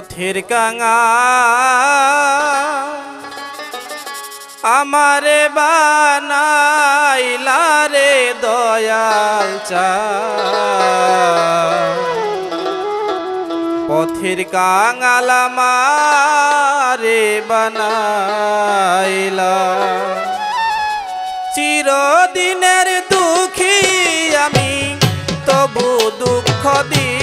পথের কাঙা। আমারে বানাইলা রে দয়াল চা। পথের কাঙালামারে বানাইলা। চিরদিনের দুঃখী আমি, তবু দুঃখ দিই